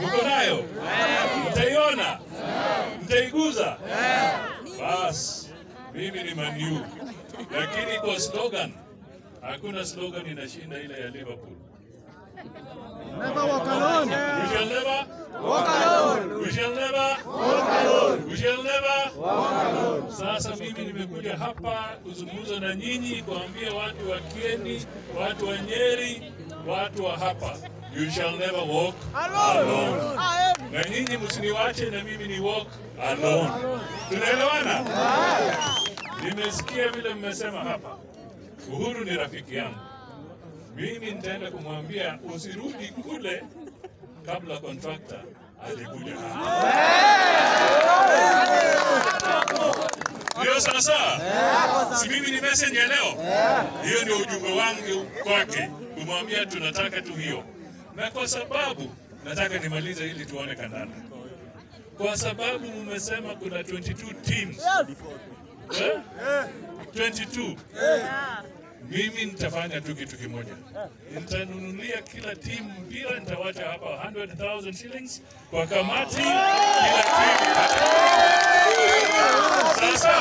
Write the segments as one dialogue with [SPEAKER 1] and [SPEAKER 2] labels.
[SPEAKER 1] Mko nayo? Mtaiona? Mtaiguza? Basi mimi ni Manu, lakini kwa slogan, hakuna slogan inashinda ile ya Liverpool.
[SPEAKER 2] Never walk alone.
[SPEAKER 1] We shall never,
[SPEAKER 2] Walk alone.
[SPEAKER 1] we shall never, we shall never. Sasa mimi nimekuja hapa kuzungumza na nyinyi, kuambia watu wa Kieni, watu wa Nyeri, watu wa hapa, you shall never walk alone. Na nyinyi msiniwache na mimi ni walk alone. Tunaelewana? Nimesikia vile mmesema hapa, Uhuru ni rafiki yangu. Mimi nitaenda kumwambia usirudi kule kabla contractor alikuja. Ndio sasa, si mimi ni messenger leo. Hiyo ndio ujumbe wangu kwake, kumwambia tunataka tu hiyo, na kwa sababu nataka nimalize ili tuone kandanda, kwa sababu mmesema kuna 22 teams eh? 22 yeah. mimi nitafanya tu kitu kimoja, nitanunulia kila timu mpira, nitawacha hapa 100,000 shillings kwa kamati, kila timu sasa.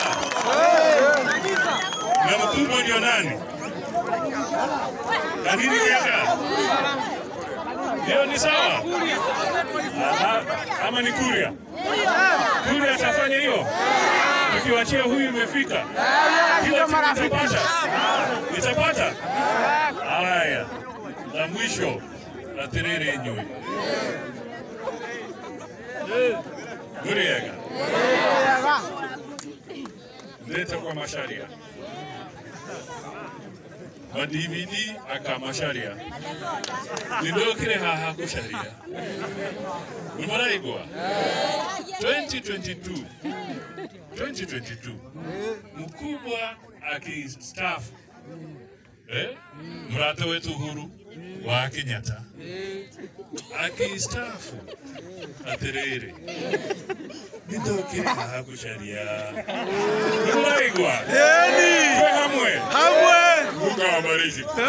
[SPEAKER 1] Na mkubwa ndio nani? Kanini Keka? Hiyo ni sawa? Ama ni Kuria? Kuria atafanya hiyo? Tukiwachia huyu imefika, itapata, itapata. Haya, la mwisho la terere yenyewe Kuria leta kwa masharia ma DVD aka masharia. Nindokire haha ku sharia nimaraigwa 2022 2022 mkubwa akistaafu. Eh? mrata wetu Uhuru wa Kenyatta. Akistafu atiriri nindokire haha ku sharia nimaraigwa twe
[SPEAKER 3] Egypte.